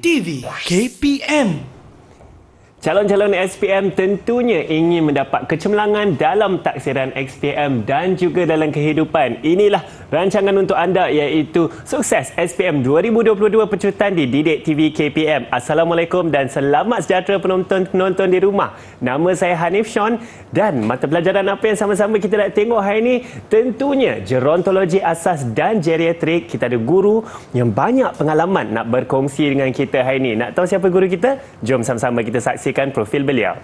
TV KPM Calon-calon SPM tentunya ingin mendapat kecemerlangan dalam taksiran XPM dan juga dalam kehidupan. Inilah rancangan untuk anda iaitu Sukses SPM 2022 Pecutan di Didik TV KPM. Assalamualaikum dan selamat sejahtera penonton-penonton di rumah. Nama saya Hanif Sean dan mata pelajaran apa yang sama-sama kita nak tengok hari ini tentunya gerontologi asas dan geriatrik. Kita ada guru yang banyak pengalaman nak berkongsi dengan kita hari ini. Nak tahu siapa guru kita? Jom sama-sama kita saksikan saksikan profil beliau.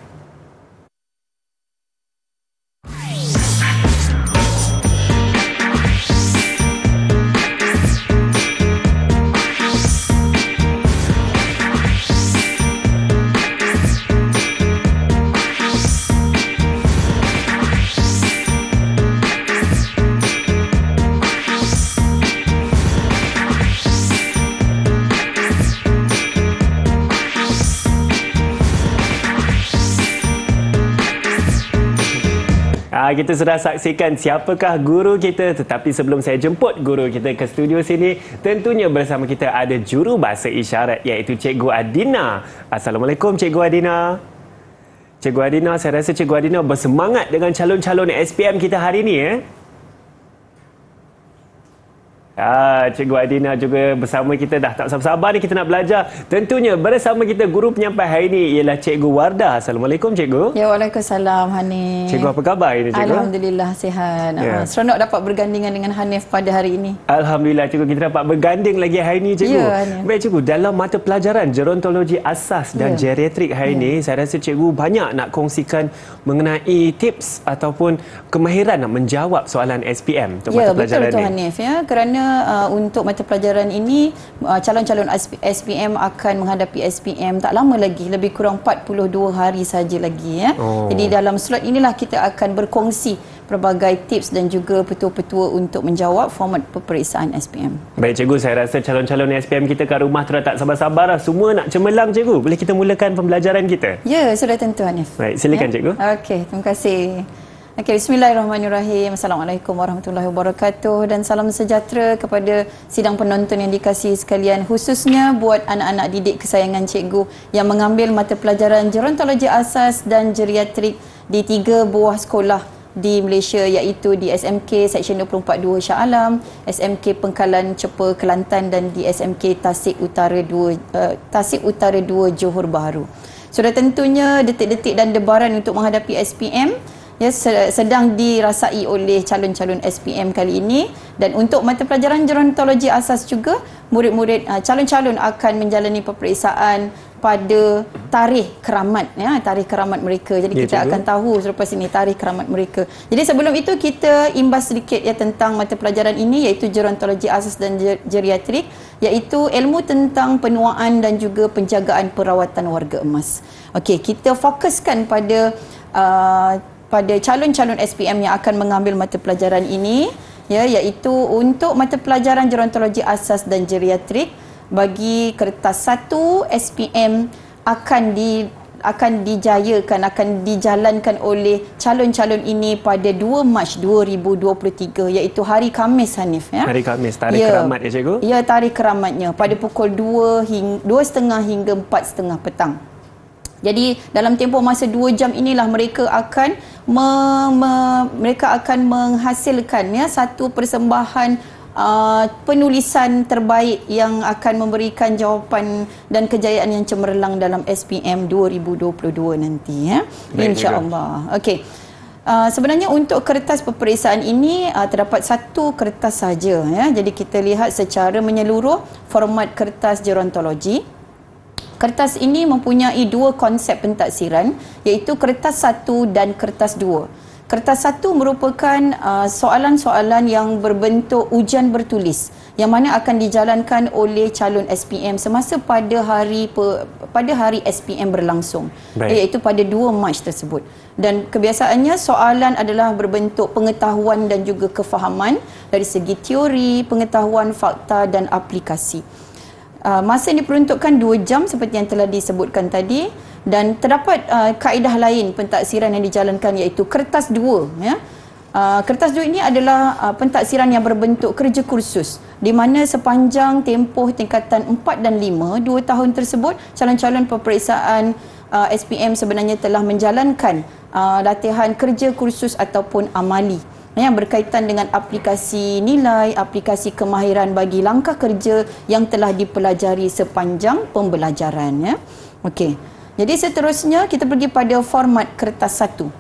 Ah, kita sudah saksikan siapakah guru kita tetapi sebelum saya jemput guru kita ke studio sini tentunya bersama kita ada juru bahasa isyarat iaitu Cikgu Adina. Assalamualaikum Cikgu Adina. Cikgu Adina, saya rasa Cikgu Adina bersemangat dengan calon-calon SPM kita hari ini eh. Ah, Cikgu Adina juga bersama kita dah tak sabar-sabar ni kita nak belajar. Tentunya bersama kita guru penyampai hari ini ialah Cikgu Wardah. Assalamualaikum Cikgu. Ya, Waalaikumsalam Hanif. Cikgu apa khabar ini Cikgu? Alhamdulillah sihat. Ya. Yeah. Seronok dapat bergandingan dengan Hanif pada hari ini. Alhamdulillah Cikgu kita dapat berganding lagi hari ini Cikgu. Ya, Hanif. Baik Cikgu, dalam mata pelajaran gerontologi asas dan Ya. geriatrik hari ini saya rasa Cikgu banyak nak kongsikan mengenai tips ataupun kemahiran nak menjawab soalan SPM untuk ya, mata pelajaran betul tu ini. Hanif ya. Kerana uh, untuk mata pelajaran ini uh, calon-calon SP- SPM akan menghadapi SPM tak lama lagi, lebih kurang 42 hari saja lagi ya. Oh. Jadi dalam slot inilah kita akan berkongsi pelbagai tips dan juga petua-petua untuk menjawab format peperiksaan SPM. Baik Cikgu, saya rasa calon-calon SPM kita kat rumah tu dah tak sabar-sabar dah. Semua nak cemerlang Cikgu. Boleh kita mulakan pembelajaran kita? Ya, sudah tentu Hanif. Baik, silakan, Cikgu. Okey, terima kasih. Okey, bismillahirrahmanirrahim. Assalamualaikum warahmatullahi wabarakatuh dan salam sejahtera kepada sidang penonton yang dikasihi sekalian khususnya buat anak-anak didik kesayangan cikgu yang mengambil mata pelajaran gerontologi asas dan geriatrik di tiga buah sekolah di Malaysia iaitu di SMK Seksyen 242 Shah Alam, SMK Pengkalan Cepa Kelantan dan di SMK Tasik Utara 2 uh, Tasik Utara 2 Johor Bahru. Sudah tentunya detik-detik dan debaran untuk menghadapi SPM ya se- sedang dirasai oleh calon-calon SPM kali ini. Dan untuk mata pelajaran gerontologi asas juga murid-murid uh, calon-calon akan menjalani peperiksaan pada tarikh keramat. Ya tarikh keramat mereka. Jadi Ya, kita cikgu. akan tahu selepas ini tarikh keramat mereka. Jadi sebelum itu kita imbas sedikit ya tentang mata pelajaran ini iaitu gerontologi asas dan ger- geriatrik iaitu ilmu tentang penuaan dan juga penjagaan perawatan warga emas. Okey kita fokuskan pada uh, pada calon-calon SPM yang akan mengambil mata pelajaran ini ya iaitu untuk mata pelajaran gerontologi asas dan geriatrik bagi kertas 1 SPM akan di akan dijayakan akan dijalankan oleh calon-calon ini pada 2 Mac 2023 iaitu hari Khamis Hanif ya. Hari Khamis, tarikh keramat ya, Cikgu? Ya, tarikh keramatnya pada pukul 2 hingga 2.30 hingga 4.30 petang. Jadi dalam tempoh masa 2 jam inilah mereka akan me, me, mereka akan menghasilkan ya satu persembahan uh, penulisan terbaik yang akan memberikan jawapan dan kejayaan yang cemerlang dalam SPM 2022 nanti ya. Insya-Allah. Okey. Uh, sebenarnya untuk kertas peperiksaan ini uh, terdapat satu kertas saja ya. Jadi kita lihat secara menyeluruh format kertas gerontologi. Kertas ini mempunyai dua konsep pentaksiran iaitu kertas satu dan kertas dua. Kertas satu merupakan uh, soalan-soalan yang berbentuk ujian bertulis yang mana akan dijalankan oleh calon SPM semasa pada hari pe, pada hari SPM berlangsung Baik. iaitu pada 2 Mac tersebut. Dan kebiasaannya soalan adalah berbentuk pengetahuan dan juga kefahaman dari segi teori, pengetahuan, fakta dan aplikasi. Uh, masa ini diperuntukkan 2 jam seperti yang telah disebutkan tadi dan terdapat uh, kaedah lain pentaksiran yang dijalankan iaitu kertas 2 ya. Uh, kertas dua ini adalah uh, pentaksiran yang berbentuk kerja kursus di mana sepanjang tempoh tingkatan 4 dan 5 dua tahun tersebut calon-calon peperiksaan uh, SPM sebenarnya telah menjalankan uh, latihan kerja kursus ataupun amali yang berkaitan dengan aplikasi nilai, aplikasi kemahiran bagi langkah kerja yang telah dipelajari sepanjang pembelajaran ya. Okey. Jadi seterusnya kita pergi pada format kertas satu.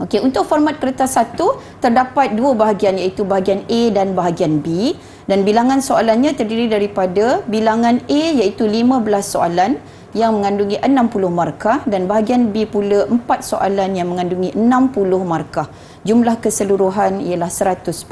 Okey, untuk format kertas satu terdapat dua bahagian iaitu bahagian A dan bahagian B dan bilangan soalannya terdiri daripada bilangan A iaitu 15 soalan yang mengandungi 60 markah dan bahagian B pula 4 soalan yang mengandungi 60 markah. Jumlah keseluruhan ialah 100%.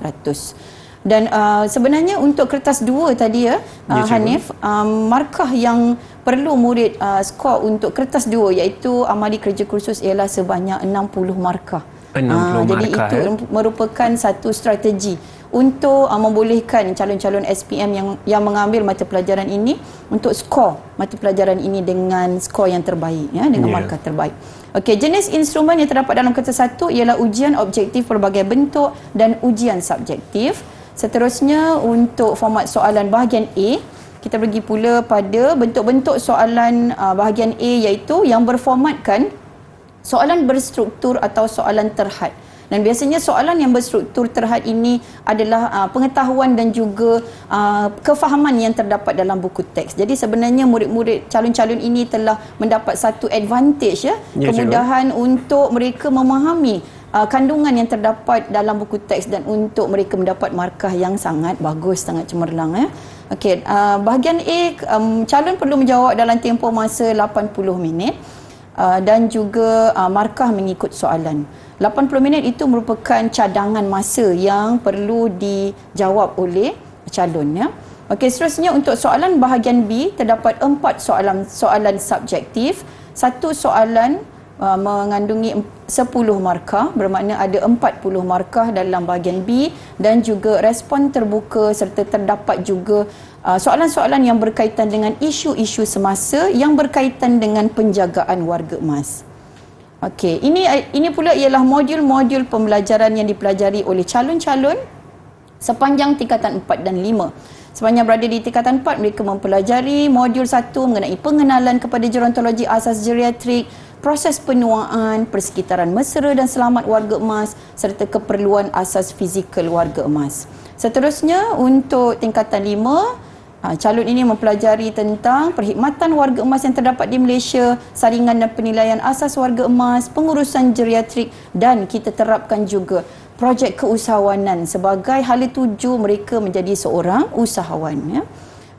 Dan uh, sebenarnya untuk kertas dua tadi ya, uh, Hanif, um, markah yang perlu murid uh, skor untuk kertas dua iaitu amali kerja kursus ialah sebanyak 60 markah. 60 uh, markah. Jadi itu eh? merupakan satu strategi untuk uh, membolehkan calon-calon SPM yang yang mengambil mata pelajaran ini untuk skor mata pelajaran ini dengan skor yang terbaik ya dengan yeah. markah terbaik. Okey, jenis instrumen yang terdapat dalam kertas satu ialah ujian objektif berbagai bentuk dan ujian subjektif. Seterusnya untuk format soalan bahagian A, kita pergi pula pada bentuk-bentuk soalan uh, bahagian A iaitu yang berformatkan soalan berstruktur atau soalan terhad. Dan biasanya soalan yang berstruktur terhad ini adalah uh, pengetahuan dan juga uh, kefahaman yang terdapat dalam buku teks. Jadi sebenarnya murid-murid calon-calon ini telah mendapat satu advantage ya, ya kemudahan cikgu. untuk mereka memahami uh, kandungan yang terdapat dalam buku teks dan untuk mereka mendapat markah yang sangat bagus, sangat cemerlang ya. Okey, uh, bahagian A um, calon perlu menjawab dalam tempoh masa 80 minit uh, dan juga uh, markah mengikut soalan. 80 minit itu merupakan cadangan masa yang perlu dijawab oleh calon ya. Okey, seterusnya untuk soalan bahagian B terdapat empat soalan soalan subjektif, satu soalan uh, mengandungi 10 markah bermakna ada 40 markah dalam bahagian B dan juga respon terbuka serta terdapat juga uh, soalan-soalan yang berkaitan dengan isu-isu semasa yang berkaitan dengan penjagaan warga emas. Okey, ini ini pula ialah modul-modul pembelajaran yang dipelajari oleh calon-calon sepanjang tingkatan 4 dan 5. Sepanjang berada di tingkatan 4, mereka mempelajari modul 1 mengenai pengenalan kepada gerontologi asas geriatrik, proses penuaan, persekitaran mesra dan selamat warga emas serta keperluan asas fizikal warga emas. Seterusnya untuk tingkatan 5, ha, calon ini mempelajari tentang perkhidmatan warga emas yang terdapat di Malaysia, saringan dan penilaian asas warga emas, pengurusan geriatrik dan kita terapkan juga projek keusahawanan sebagai hala tuju mereka menjadi seorang usahawan ya.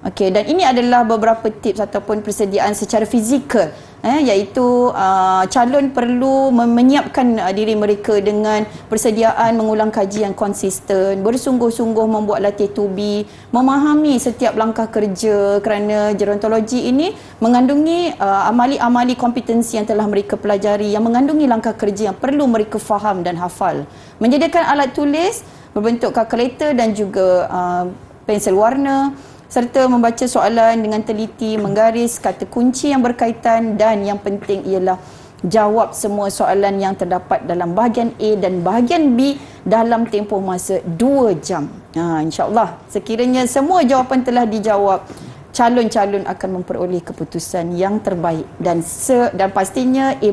Okey dan ini adalah beberapa tips ataupun persediaan secara fizikal eh, iaitu uh, calon perlu menyiapkan uh, diri mereka dengan persediaan mengulang kaji yang konsisten, bersungguh-sungguh membuat latih tubi, memahami setiap langkah kerja kerana gerontologi ini mengandungi uh, amali-amali kompetensi yang telah mereka pelajari yang mengandungi langkah kerja yang perlu mereka faham dan hafal. Menyediakan alat tulis berbentuk kalkulator dan juga uh, pensel warna serta membaca soalan dengan teliti, menggaris kata kunci yang berkaitan dan yang penting ialah jawab semua soalan yang terdapat dalam bahagian A dan bahagian B dalam tempoh masa 2 jam. Ha, InsyaAllah sekiranya semua jawapan telah dijawab, calon-calon akan memperoleh keputusan yang terbaik dan se dan pastinya A+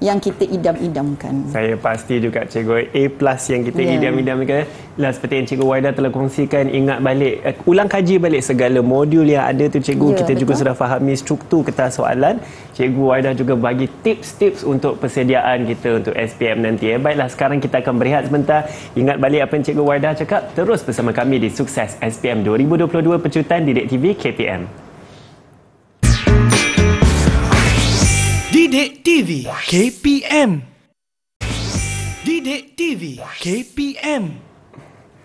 yang kita idam-idamkan. Saya pasti juga cikgu A plus yang kita yeah. idam-idamkan. Lah seperti yang cikgu Waida telah kongsikan ingat balik uh, ulang kaji balik segala modul yang ada tu cikgu yeah, kita betul. juga sudah fahami struktur kertas soalan. Cikgu Waida juga bagi tips-tips untuk persediaan kita untuk SPM nanti. Eh. Baiklah sekarang kita akan berehat sebentar. Ingat balik apa yang cikgu Waida cakap. Terus bersama kami di Sukses SPM 2022 Pecutan Didik TV KPM. Didik TV KPM Didik TV KPM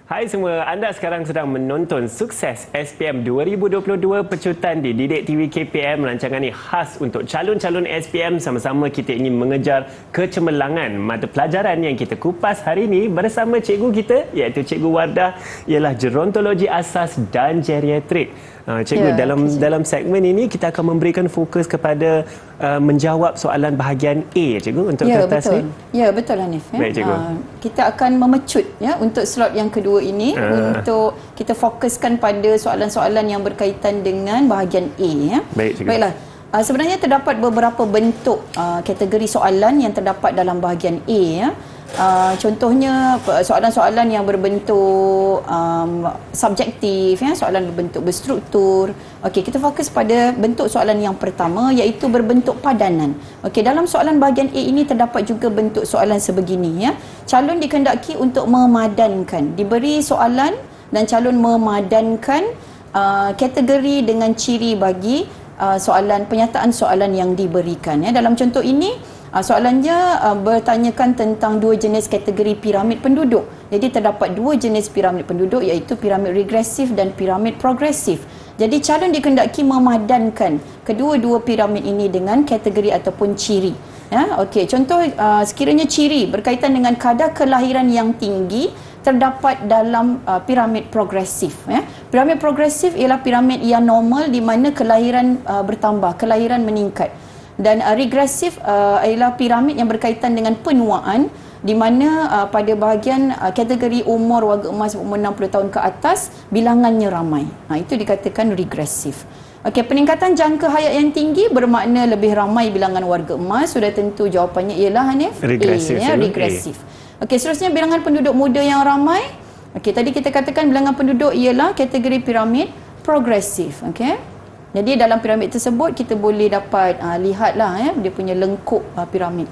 Hai semua, anda sekarang sedang menonton Sukses SPM 2022 Pecutan di Didik TV KPM. Rancangan ini khas untuk calon-calon SPM sama-sama kita ingin mengejar kecemerlangan mata pelajaran yang kita kupas hari ini bersama cikgu kita iaitu Cikgu Wardah ialah Gerontologi Asas dan Geriatrik. Uh, cikgu Ya, dalam cikgu. dalam segmen ini kita akan memberikan fokus kepada uh, menjawab soalan bahagian A cikgu untuk Ya kertas betul. ni. Ya betul Hanif ya. Baik, cikgu. Ah, kita akan memecut ya untuk slot yang kedua ini Ah. untuk kita fokuskan pada soalan-soalan yang berkaitan dengan bahagian A ya. Baik, cikgu. Baiklah. Uh, sebenarnya terdapat beberapa bentuk uh, kategori soalan yang terdapat dalam bahagian A ya. Uh, contohnya pe- soalan-soalan yang berbentuk um, subjektif ya, soalan berbentuk berstruktur. Okey, kita fokus pada bentuk soalan yang pertama iaitu berbentuk padanan. Okey, dalam soalan bahagian A ini terdapat juga bentuk soalan sebegini ya. Calon dikehendaki untuk memadankan. Diberi soalan dan calon memadankan uh, kategori dengan ciri bagi uh, soalan penyataan soalan yang diberikan ya. Dalam contoh ini Uh, soalannya uh, bertanyakan tentang dua jenis kategori piramid penduduk. Jadi terdapat dua jenis piramid penduduk iaitu piramid regresif dan piramid progresif. Jadi calon dikehendaki memadankan kedua-dua piramid ini dengan kategori ataupun ciri. Ya, okey. Contoh uh, sekiranya ciri berkaitan dengan kadar kelahiran yang tinggi terdapat dalam uh, piramid progresif ya. Piramid progresif ialah piramid yang normal di mana kelahiran uh, bertambah, kelahiran meningkat dan uh, regresif uh, ialah piramid yang berkaitan dengan penuaan di mana uh, pada bahagian uh, kategori umur warga emas umur 60 tahun ke atas bilangannya ramai. Ha, itu dikatakan regresif. Okey, peningkatan jangka hayat yang tinggi bermakna lebih ramai bilangan warga emas. Sudah tentu jawapannya ialah Hanif Regresif, A, ya, regresif. Okey, seterusnya bilangan penduduk muda yang ramai. Okey, tadi kita katakan bilangan penduduk ialah kategori piramid progresif. Okey. Jadi dalam piramid tersebut kita boleh dapat uh, lihatlah ya dia punya lengkuk uh, piramid.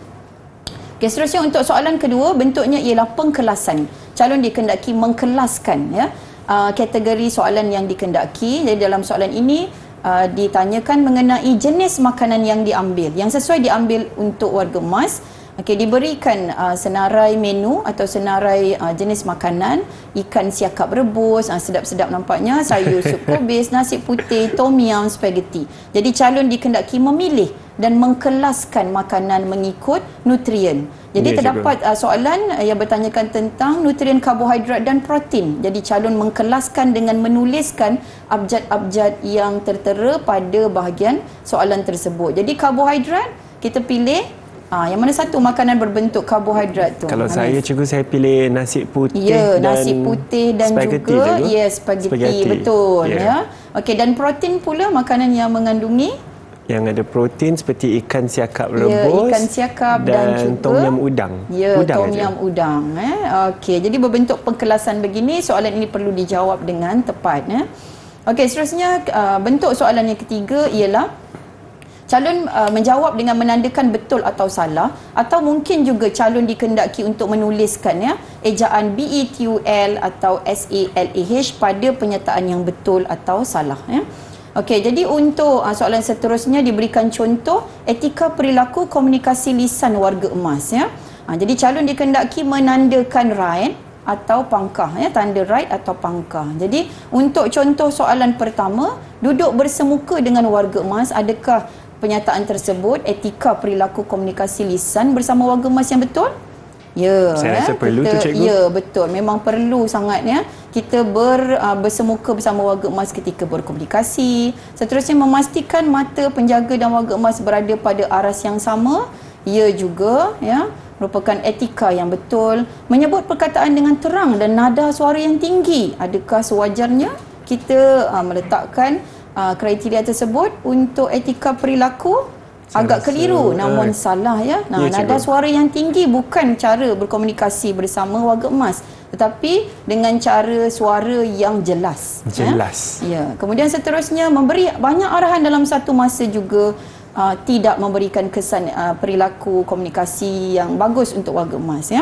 Okey, seterusnya untuk soalan kedua bentuknya ialah pengkelasan. Calon dikehendaki mengkelaskan ya uh, kategori soalan yang dikehendaki. Jadi dalam soalan ini uh, ditanyakan mengenai jenis makanan yang diambil. Yang sesuai diambil untuk warga emas Okey, diberikan uh, senarai menu atau senarai uh, jenis makanan, ikan siakap rebus, uh, sedap-sedap nampaknya, sayur sup kubis, nasi putih, tom yum, spaghetti. Jadi calon dikehendaki memilih dan mengkelaskan makanan mengikut nutrien. Jadi Ya, terdapat uh, soalan uh, yang bertanyakan tentang nutrien karbohidrat dan protein. Jadi calon mengkelaskan dengan menuliskan abjad-abjad yang tertera pada bahagian soalan tersebut. Jadi karbohidrat kita pilih Ah, yang mana satu makanan berbentuk karbohidrat tu? Kalau Hanif? saya cikgu saya pilih nasi putih Ya, dan nasi putih dan spaghetti, juga cikgu. ya spaghetti, betul Ya. ya. Okey dan protein pula makanan yang mengandungi Yang ada protein seperti ikan siakap ya rebus ikan siakap dan, juga tom yum udang. Ya, udang tom yum udang eh. Okey, jadi berbentuk pengkelasan begini soalan ini perlu dijawab dengan tepat ya. Okey, seterusnya uh, bentuk soalan yang ketiga ialah calon uh, menjawab dengan menandakan betul atau salah atau mungkin juga calon dikehendaki untuk menuliskan ya ejaan BETUL atau SALAH pada penyataan yang betul atau salah ya. Okey, jadi untuk uh, soalan seterusnya diberikan contoh etika perilaku komunikasi lisan warga emas ya. Uh, jadi calon dikehendaki menandakan right atau pangkah ya tanda right atau pangkah. Jadi untuk contoh soalan pertama, duduk bersemuka dengan warga emas adakah penyataan tersebut etika perilaku komunikasi lisan bersama warga emas yang betul? Ya, Saya ya, rasa perlu tu, cikgu. Ya, betul. Memang perlu sangat ya. Kita ber uh, bersemuka bersama warga emas ketika berkomunikasi. Seterusnya memastikan mata penjaga dan warga emas berada pada aras yang sama. Ya juga ya merupakan etika yang betul. Menyebut perkataan dengan terang dan nada suara yang tinggi. Adakah sewajarnya kita uh, meletakkan uh, kriteria tersebut untuk etika perilaku? Saya Agak rasa, keliru namun eh, salah ya. Nah, ya, nada cikgu. suara yang tinggi bukan cara berkomunikasi bersama warga emas tetapi dengan cara suara yang jelas. Jelas. Ya. ya. Kemudian seterusnya memberi banyak arahan dalam satu masa juga uh, tidak memberikan kesan uh, perilaku komunikasi yang bagus untuk warga emas ya.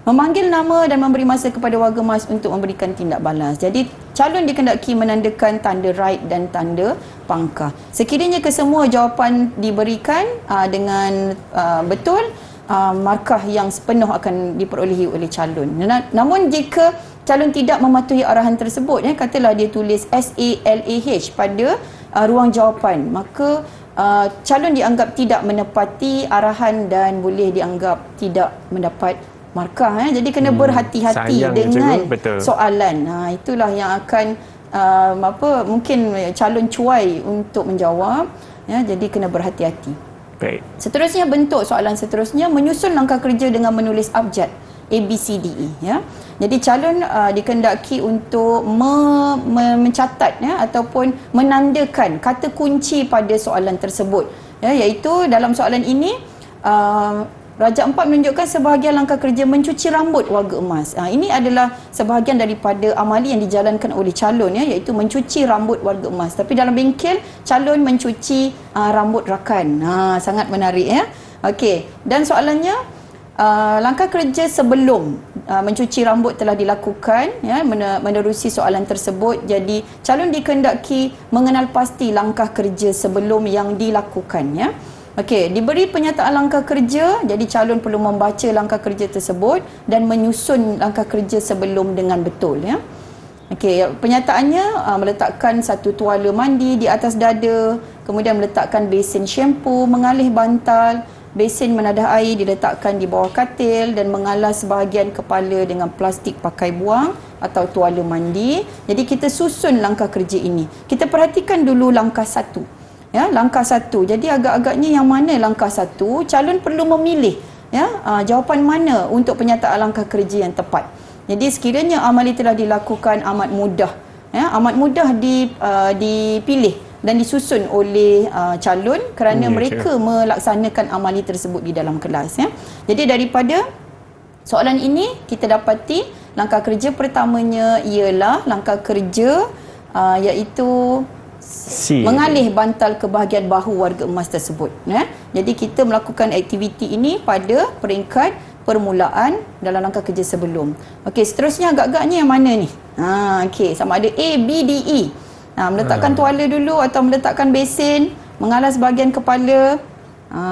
Memanggil nama dan memberi masa kepada warga emas untuk memberikan tindak balas. Jadi calon dikehendaki menandakan tanda right dan tanda pangkah. Sekiranya kesemua jawapan diberikan uh, dengan uh, betul, uh, markah yang sepenuh akan diperolehi oleh calon. Na- namun jika calon tidak mematuhi arahan tersebut, ya, katalah dia tulis SALAH pada uh, ruang jawapan, maka uh, calon dianggap tidak menepati arahan dan boleh dianggap tidak mendapat markah. Ya. Jadi kena Hmm, berhati-hati dengan cikgu. Betul. soalan. Ha, itulah yang akan uh, apa mungkin calon cuai untuk menjawab ya jadi kena berhati-hati. Baik. Seterusnya bentuk soalan seterusnya menyusun langkah kerja dengan menulis abjad A B C D E ya. Jadi calon uh, dikendaki untuk me, me, mencatat ya ataupun menandakan kata kunci pada soalan tersebut ya iaitu dalam soalan ini uh, Raja Empat menunjukkan sebahagian langkah kerja mencuci rambut warga emas. Ha, ini adalah sebahagian daripada amali yang dijalankan oleh calon ya iaitu mencuci rambut warga emas. Tapi dalam bengkel calon mencuci uh, rambut rakan. Ha, sangat menarik ya. Okey, dan soalannya uh, langkah kerja sebelum uh, mencuci rambut telah dilakukan ya menerusi soalan tersebut. Jadi calon dikehendaki mengenal pasti langkah kerja sebelum yang dilakukan ya. Okey, diberi penyataan langkah kerja, jadi calon perlu membaca langkah kerja tersebut dan menyusun langkah kerja sebelum dengan betul ya. Okey, penyataannya uh, meletakkan satu tuala mandi di atas dada, kemudian meletakkan besen shampoo, mengalih bantal, besen menadah air diletakkan di bawah katil dan mengalas sebahagian kepala dengan plastik pakai buang atau tuala mandi. Jadi kita susun langkah kerja ini. Kita perhatikan dulu langkah satu ya langkah satu. Jadi agak-agaknya yang mana langkah satu? Calon perlu memilih ya uh, jawapan mana untuk penyataan langkah kerja yang tepat. Jadi sekiranya amali telah dilakukan amat mudah ya amat mudah di uh, dipilih dan disusun oleh uh, calon kerana ya, mereka cik. melaksanakan amali tersebut di dalam kelas ya. Jadi daripada soalan ini kita dapati langkah kerja pertamanya ialah langkah kerja uh, iaitu C. mengalih bantal ke bahagian bahu warga emas tersebut ya. Jadi kita melakukan aktiviti ini pada peringkat permulaan dalam langkah kerja sebelum. Okey, seterusnya agak-agaknya yang mana ni? Ha, okey, sama ada A, B, D, E. Ha, meletakkan ha. tuala dulu atau meletakkan besen, mengalas bahagian kepala. Ha,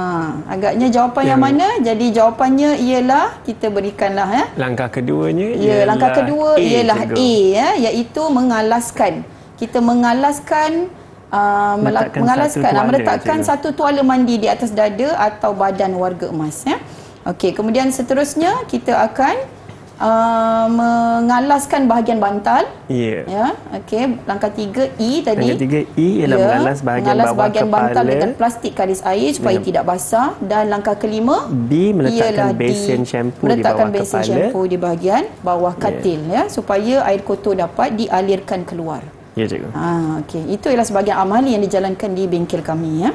agaknya jawapan yang, yang mana? Jadi jawapannya ialah kita berikanlah ya. Langkah keduanya ya, langkah kedua A ialah A ya, iaitu mengalaskan. Kita mengalaskan uh, meletakkan mengalaskan satu tuala, meletakkan satu tuala mandi di atas dada atau badan warga emas ya. Okey, kemudian seterusnya kita akan uh, mengalaskan bahagian bantal. Yeah. Ya. Okey, langkah tiga E tadi. Langkah tiga E ialah yeah. mengalas bahagian mengalas bawah bahagian kepala bantal dengan plastik kalis air supaya yeah. tidak basah dan langkah kelima B meletakkan besen shampoo meletakkan di bawah besen kepala. shampoo di bahagian bawah katil yeah. ya supaya air kotor dapat dialirkan keluar. Ya, cikgu. Ha, okey. Itu ialah sebahagian amali yang dijalankan di bengkel kami. Ya.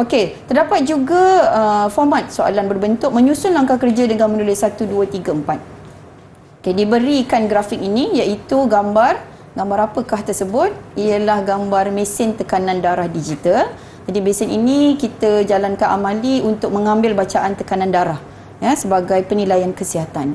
Okey, terdapat juga uh, format soalan berbentuk menyusun langkah kerja dengan menulis 1, 2, 3, 4. Okey, diberikan grafik ini iaitu gambar. Gambar apakah tersebut? Ialah gambar mesin tekanan darah digital. Jadi mesin ini kita jalankan amali untuk mengambil bacaan tekanan darah ya, sebagai penilaian kesihatan.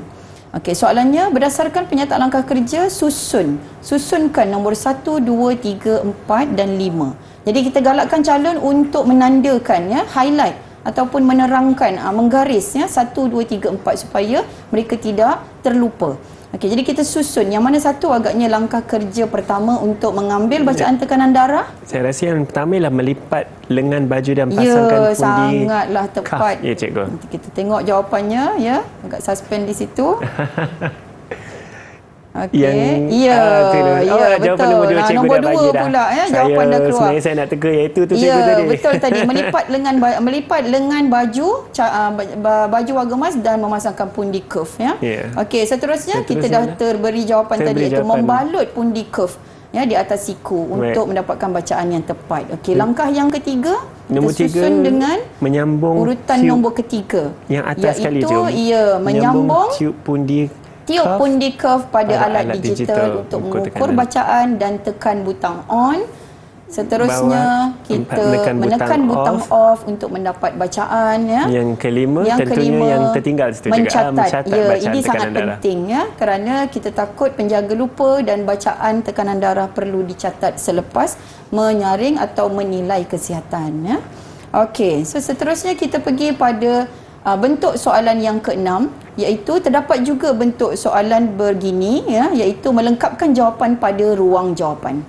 Okey, soalannya berdasarkan penyataan langkah kerja susun. Susunkan nombor 1, 2, 3, 4 dan 5. Jadi kita galakkan calon untuk menandakan ya, highlight ataupun menerangkan, menggaris ya 1, 2, 3, 4 supaya mereka tidak terlupa. Okey, jadi kita susun yang mana satu agaknya langkah kerja pertama untuk mengambil bacaan tekanan darah? Saya rasa yang pertama ialah melipat lengan baju dan pasangkan ya, pundi. sangatlah tepat. Ya, cikgu. Nanti kita tengok jawapannya ya. Agak suspend di situ. Okey. Yang ya, uh, ya oh, betul. Nombor dua, nah, nombor dua pula ya saya, jawapan dah keluar. Sebenarnya saya nak teka iaitu tu ya, cikgu tadi. Ya, betul tadi melipat lengan melipat lengan baju uh, baju warga emas dan memasangkan pundi curve ya. Yeah. Okey, seterusnya, seterusnya kita dah terberi jawapan terberi tadi iaitu membalut pundi curve ya di atas siku right. untuk mendapatkan bacaan yang tepat. Okey, langkah yang ketiga nombor tiga, dengan menyambung urutan nombor ketiga. Yang atas sekali Iaitu ia menyambung, menyambung tiup pundi tiup curve pundi curve pada, pada alat, alat digital, digital untuk mengukur tekanan. bacaan dan tekan butang on. Seterusnya Bawah, kita menekan, menekan butang, butang off. off untuk mendapat bacaan ya. Yang kelima yang tentunya kelima, yang tertinggal situ mencatat, juga mencatat ya, bacaan ini sangat darah. penting ya kerana kita takut penjaga lupa dan bacaan tekanan darah perlu dicatat selepas menyaring atau menilai kesihatan ya. Okey, so seterusnya kita pergi pada uh, bentuk soalan yang keenam iaitu terdapat juga bentuk soalan begini ya iaitu melengkapkan jawapan pada ruang jawapan.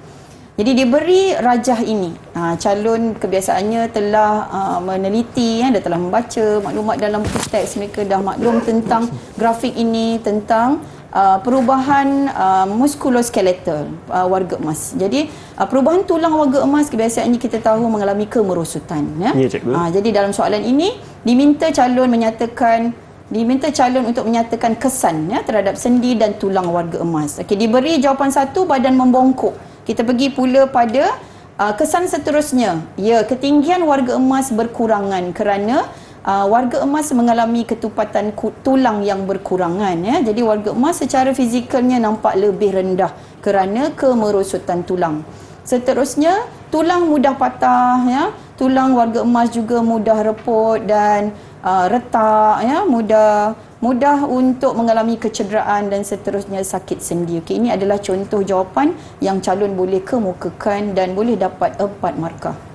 Jadi diberi rajah ini. Ha, calon kebiasaannya telah uh, meneliti ya, dia telah membaca maklumat dalam buku teks mereka dah maklum tentang grafik ini tentang uh, perubahan uh, muskuloskeletal uh, warga emas. Jadi uh, perubahan tulang warga emas kebiasaannya kita tahu mengalami kemerosotan ya. Ya, cikgu. Uh, jadi dalam soalan ini diminta calon menyatakan diminta calon untuk menyatakan kesan ya terhadap sendi dan tulang warga emas. Okey diberi jawapan satu badan membongkok. Kita pergi pula pada uh, kesan seterusnya. Ya ketinggian warga emas berkurangan kerana uh, warga emas mengalami ketupatan tulang yang berkurangan ya. Jadi warga emas secara fizikalnya nampak lebih rendah kerana kemerosotan tulang. Seterusnya tulang mudah patah ya. Tulang warga emas juga mudah reput dan uh, retak ya, mudah mudah untuk mengalami kecederaan dan seterusnya sakit sendi. Okey, ini adalah contoh jawapan yang calon boleh kemukakan dan boleh dapat 4 markah.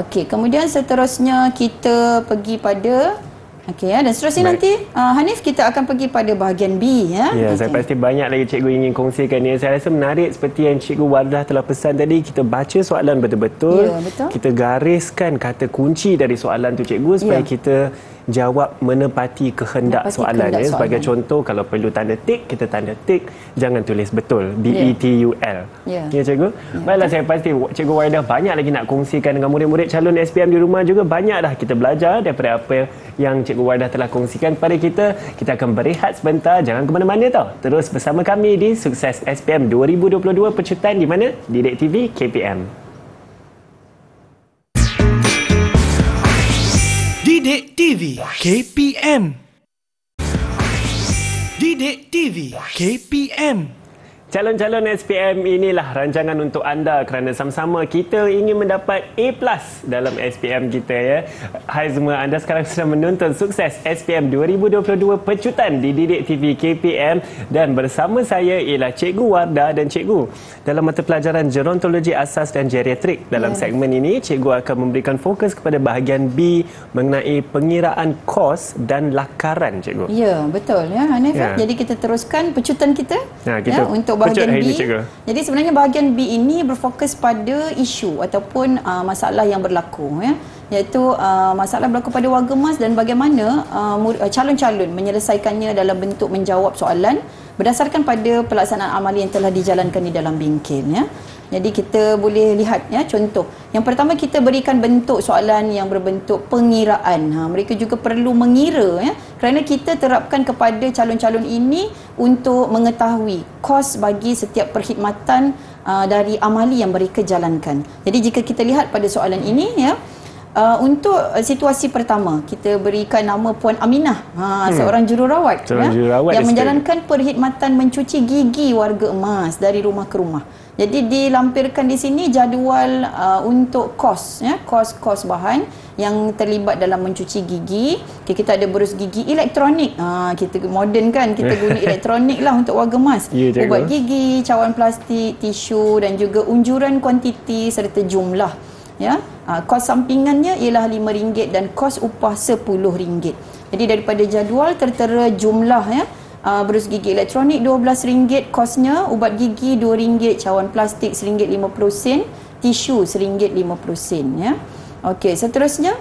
Okey, kemudian seterusnya kita pergi pada Okey ya dan seterusnya Baik. nanti uh, Hanif kita akan pergi pada bahagian B ya. Ya, saya Okey. pasti banyak lagi cikgu ingin kongsikan ni. Saya rasa menarik seperti yang cikgu Wardah telah pesan tadi. Kita baca soalan betul-betul. Ya, betul. Kita gariskan kata kunci dari soalan tu cikgu supaya Ya. kita jawab menepati kehendak Menepati soalan. kehendak ya. Sebagai soalan. contoh, kalau perlu tanda tik, kita tanda tik. Jangan tulis betul. B-E-T-U-L. Ya. Ya, cikgu? Baiklah, saya pasti cikgu Wardah banyak lagi nak kongsikan dengan murid-murid calon SPM di rumah juga. Banyak dah kita belajar daripada apa yang cikgu Wardah telah kongsikan kepada kita. Kita akan berehat sebentar. Jangan ke mana-mana tau. Terus bersama kami di Sukses SPM 2022 Pecutan di mana? Didik TV KPM. Didik TV KPM Didik TV KPM Calon-calon SPM inilah rancangan untuk anda kerana sama-sama kita ingin mendapat A+ dalam SPM kita ya. Hai semua, anda sekarang sedang menonton sukses SPM 2022 Pecutan di Didik TV KPM dan bersama saya ialah Cikgu Wardah dan Cikgu. Dalam mata pelajaran Gerontologi Asas dan Geriatrik dalam Ya. segmen ini, Cikgu akan memberikan fokus kepada bahagian B mengenai pengiraan kos dan lakaran Cikgu. Ya, betul ya Hanif. Ya. Ya. Jadi kita teruskan pecutan kita, Ha, kita ya untuk bahagian B. cikgu. Jadi sebenarnya bahagian B ini berfokus pada isu ataupun uh, masalah yang berlaku ya iaitu uh, masalah berlaku pada warga emas dan bagaimana uh, uh, calon-calon menyelesaikannya dalam bentuk menjawab soalan berdasarkan pada pelaksanaan amali yang telah dijalankan di dalam bingkil ya. Jadi kita boleh lihat ya contoh. Yang pertama kita berikan bentuk soalan yang berbentuk pengiraan. Ha, mereka juga perlu mengira ya kerana kita terapkan kepada calon-calon ini untuk mengetahui kos bagi setiap perkhidmatan uh, dari amali yang mereka jalankan. Jadi jika kita lihat pada soalan ini ya Uh, untuk uh, situasi pertama kita berikan nama Puan Aminah ha, hmm. seorang jururawat Seorang jururawat yang menjalankan perkhidmatan mencuci gigi warga emas dari rumah ke rumah. Jadi dilampirkan di sini jadual uh, untuk kos ya, kos-kos bahan yang terlibat dalam mencuci gigi. Okay, kita ada berus gigi elektronik. Ha, kita moden kan, kita guna elektronik lah untuk warga emas. Ya, cikgu. Ubat gigi, cawan plastik, tisu dan juga unjuran kuantiti serta jumlah. Ya, ha, kos sampingannya ialah RM5 dan kos upah RM10. Jadi daripada jadual tertera jumlah ya uh, berus gigi elektronik RM12 kosnya, ubat gigi RM2, cawan plastik RM1.50, tisu RM1.50 ya. Okey, seterusnya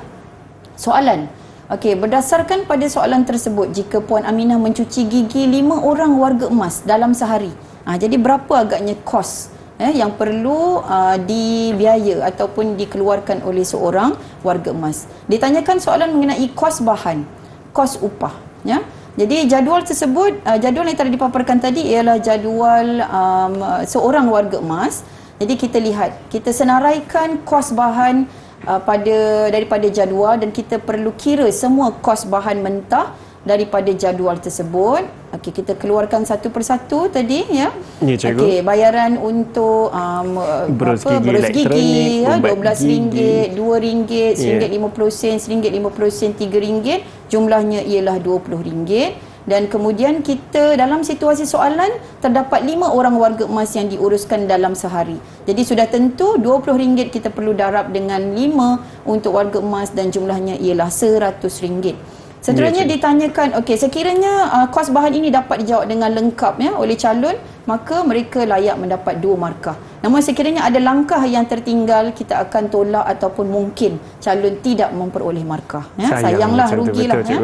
soalan. Okey, berdasarkan pada soalan tersebut, jika Puan Aminah mencuci gigi lima orang warga emas dalam sehari, ha, jadi berapa agaknya kos eh, yang perlu uh, dibiaya ataupun dikeluarkan oleh seorang warga emas? Ditanyakan soalan mengenai kos bahan, kos upah, ya. Jadi jadual tersebut, uh, jadual yang telah dipaparkan tadi ialah jadual um, seorang warga emas. Jadi kita lihat, kita senaraikan kos bahan uh, pada daripada jadual dan kita perlu kira semua kos bahan mentah daripada jadual tersebut. Okey, kita keluarkan satu persatu tadi ya. Ya, cikgu. Okey, bayaran untuk um, Berus apa, gigi berus gigi ya, ubat RM12, gigi. RM2, Ya. RM1.50, RM1.50, RM3, jumlahnya ialah RM20 dan kemudian kita dalam situasi soalan terdapat lima orang warga emas yang diuruskan dalam sehari. Jadi sudah tentu RM20 kita perlu darab dengan lima untuk warga emas dan jumlahnya ialah RM100. Seterusnya Ya, ditanyakan, okey sekiranya uh, kos bahan ini dapat dijawab dengan lengkap ya oleh calon, maka mereka layak mendapat dua markah. Namun sekiranya ada langkah yang tertinggal, kita akan tolak ataupun mungkin calon tidak memperoleh markah. Ya, Sayang sayanglah rugilah betul, ya.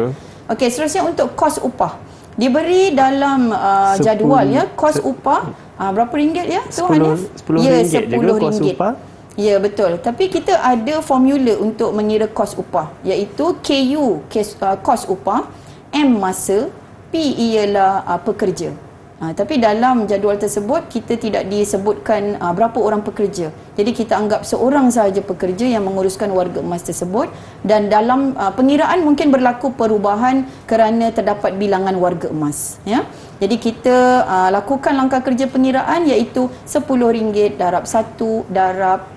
Okey, seterusnya untuk kos upah. diberi dalam uh, jadual ya kos upah uh, berapa ringgit ya tu Sepuluh- Hanif? sepuluh ya, ringgit juga kos ringgit. upah? Ya betul. Tapi kita ada formula untuk mengira kos upah iaitu KU kes, uh, kos upah, M masa, P ialah uh, pekerja. Uh, tapi dalam jadual tersebut kita tidak disebutkan uh, berapa orang pekerja. Jadi kita anggap seorang sahaja pekerja yang menguruskan warga emas tersebut dan dalam uh, pengiraan mungkin berlaku perubahan kerana terdapat bilangan warga emas ya. Jadi kita uh, lakukan langkah kerja pengiraan iaitu RM10 darab 1 darab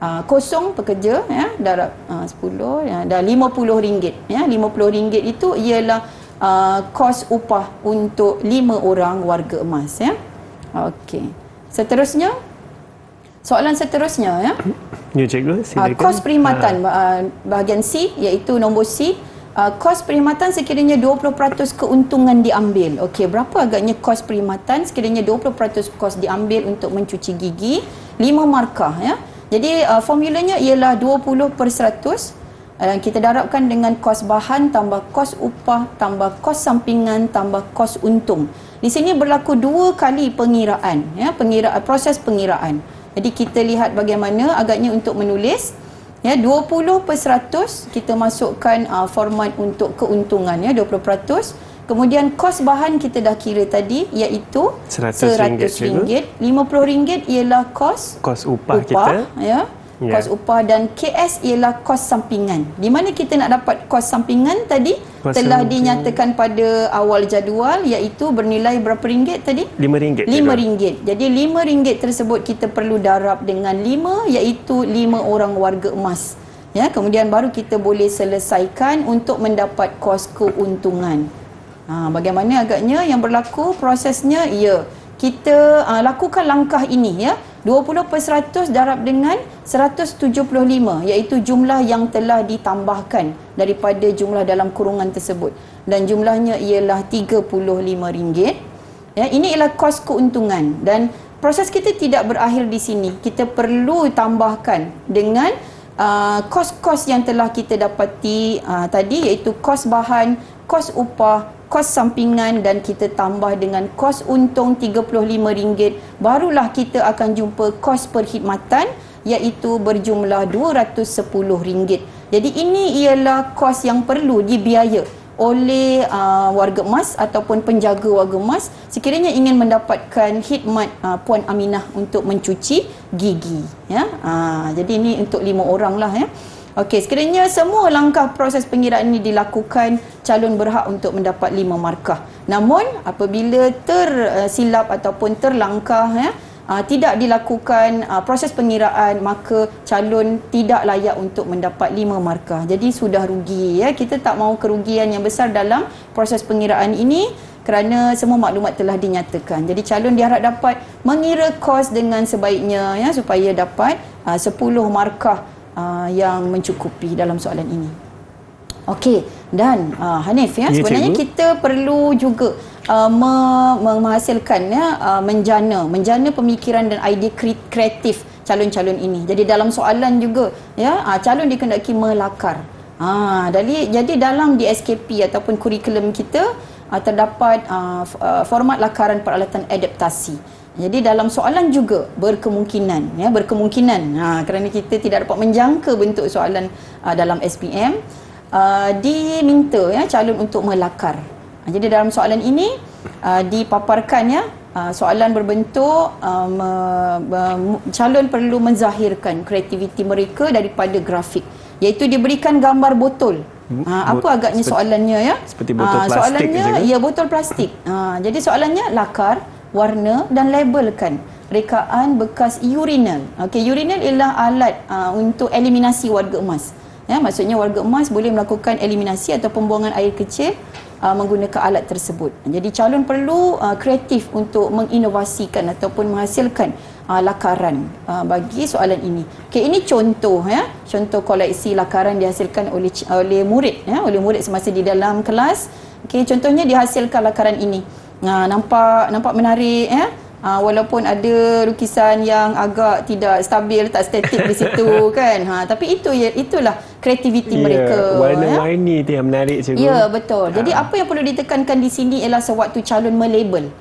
uh, kosong pekerja ya darab uh, 10 ya dan RM50 ya RM50 itu ialah uh, kos upah untuk 5 orang warga emas ya. Okey. Seterusnya soalan seterusnya ya. Ya cikgu, Uh, silakan. kos perkhidmatan uh, bahagian C iaitu nombor C uh, kos perkhidmatan sekiranya 20% keuntungan diambil. Okey, berapa agaknya kos perkhidmatan sekiranya 20% kos diambil untuk mencuci gigi 5 markah ya. Jadi uh, formulanya ialah 20 per 100 dan kita darabkan dengan kos bahan tambah kos upah tambah kos sampingan tambah kos untung. Di sini berlaku dua kali pengiraan ya, pengiraan proses pengiraan. Jadi kita lihat bagaimana agaknya untuk menulis ya 20 per 100 kita masukkan uh, format untuk keuntungan ya 20%. Kemudian kos bahan kita dah kira tadi iaitu RM100, cikgu. RM50 ialah kos Kos upah, upah kita. ya Ya. kos upah dan KS ialah kos sampingan. Di mana kita nak dapat kos sampingan tadi Kos telah sampingan. dinyatakan pada awal jadual iaitu bernilai berapa ringgit tadi? RM5. Lima ringgit. Jadi lima ringgit tersebut kita perlu darab dengan lima iaitu lima orang warga emas. Ya, kemudian baru kita boleh selesaikan untuk mendapat kos keuntungan. Ha, bagaimana agaknya yang berlaku prosesnya? Ya, kita uh, lakukan langkah ini ya. 20 per 100 darab dengan 175 iaitu jumlah yang telah ditambahkan daripada jumlah dalam kurungan tersebut dan jumlahnya ialah RM35. Ya, ini ialah kos keuntungan dan proses kita tidak berakhir di sini. Kita perlu tambahkan dengan uh, kos-kos yang telah kita dapati uh, tadi iaitu kos bahan, kos upah, kos sampingan dan kita tambah dengan kos untung RM35 barulah kita akan jumpa kos perkhidmatan iaitu berjumlah RM210. Jadi ini ialah kos yang perlu dibiaya oleh uh, warga emas ataupun penjaga warga emas sekiranya ingin mendapatkan khidmat uh, Puan Aminah untuk mencuci gigi ya. Uh, jadi ini untuk lima orang lah ya. Okey, sekiranya semua langkah proses pengiraan ini dilakukan, calon berhak untuk mendapat lima markah. Namun, apabila tersilap ataupun terlangkah, ya, uh, tidak dilakukan uh, proses pengiraan, maka calon tidak layak untuk mendapat lima markah. Jadi, sudah rugi. ya Kita tak mahu kerugian yang besar dalam proses pengiraan ini kerana semua maklumat telah dinyatakan. Jadi calon diharap dapat mengira kos dengan sebaiknya ya supaya dapat uh, 10 markah uh, yang mencukupi dalam soalan ini. Okey, dan uh, Hanif ya, Ya, sebenarnya cikgu. kita perlu juga uh, me- me- menghasilkan ya uh, menjana, menjana pemikiran dan idea kre- kreatif calon-calon ini. Jadi dalam soalan juga ya, uh, calon dikendaki melakar. Ah, jadi jadi dalam di SKP ataupun kurikulum kita uh, terdapat uh, uh, format lakaran peralatan adaptasi. Jadi dalam soalan juga berkemungkinan ya berkemungkinan ha, kerana kita tidak dapat menjangka bentuk soalan uh, dalam SPM uh, diminta ya calon untuk melakar. Ha, jadi dalam soalan ini uh, dipaparkan ya uh, soalan berbentuk uh, me, me, calon perlu menzahirkan kreativiti mereka daripada grafik iaitu diberikan gambar botol. Ha, apa agaknya seperti- soalannya ya? seperti botol Ah, plastik Soalannya je ya botol plastik. Ha, jadi soalannya lakar, warna dan labelkan rekaan bekas urinal. Okey, urinal ialah alat uh, untuk eliminasi warga emas. Ya, maksudnya warga emas boleh melakukan eliminasi atau pembuangan air kecil uh, menggunakan alat tersebut. Jadi calon perlu uh, kreatif untuk menginovasikan ataupun menghasilkan uh, lakaran uh, bagi soalan ini. Okey, ini contoh ya, contoh koleksi lakaran dihasilkan oleh oleh murid ya, oleh murid semasa di dalam kelas. Okey, contohnya dihasilkan lakaran ini. Ha, nampak nampak menarik ya. Uh, walaupun ada lukisan yang agak tidak stabil, tak statik di situ kan. Ha, tapi itu ya itulah kreativiti Ya, mereka. ya. Warna-warni tu yang menarik cikgu. Ya, betul. Jadi apa yang perlu ditekankan di sini ialah sewaktu calon melabel.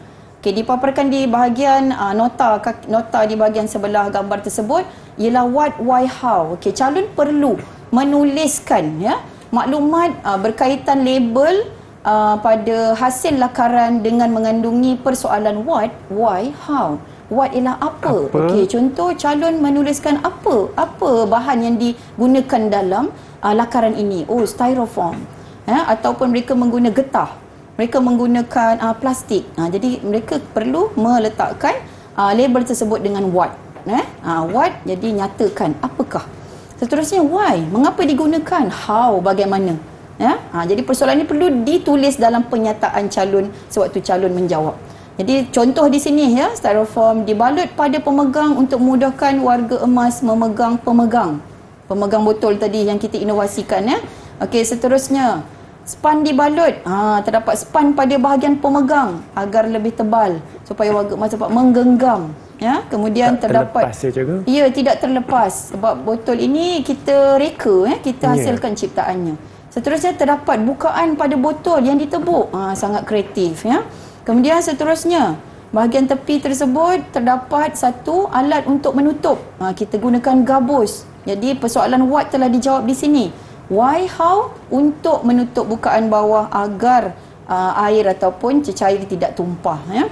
Okey, dipaparkan di bahagian uh, nota nota di bahagian sebelah gambar tersebut ialah what, why, how. Okey, calon perlu menuliskan ya maklumat uh, berkaitan label uh, pada hasil lakaran dengan mengandungi persoalan what, why, how. What ialah apa? Apa? Okey, contoh calon menuliskan apa? Apa bahan yang digunakan dalam uh, lakaran ini? Oh, styrofoam. Ya, ataupun mereka menggunakan getah. Mereka menggunakan uh, plastik. Uh, jadi mereka perlu meletakkan uh, label tersebut dengan what. Eh? Uh, what jadi nyatakan apakah. Seterusnya why? Mengapa digunakan? How? Bagaimana? Ya? Ha, jadi persoalan ini perlu ditulis dalam penyataan calon sewaktu calon menjawab. Jadi contoh di sini ya, styrofoam dibalut pada pemegang untuk memudahkan warga emas memegang pemegang. Pemegang botol tadi yang kita inovasikan ya. Okey, seterusnya span dibalut. Ha, terdapat span pada bahagian pemegang agar lebih tebal supaya warga emas dapat menggenggam. Ya, kemudian Tak terdapat terlepas ya, cikgu? Ya, tidak terlepas sebab botol ini kita reka eh, kita Ya. hasilkan ciptaannya. Seterusnya terdapat bukaan pada botol yang ditebuk. Ha, sangat kreatif ya. Kemudian seterusnya bahagian tepi tersebut terdapat satu alat untuk menutup. Ha, kita gunakan gabus. Jadi persoalan what telah dijawab di sini. Why, how untuk menutup bukaan bawah agar uh, air ataupun cecair tidak tumpah ya.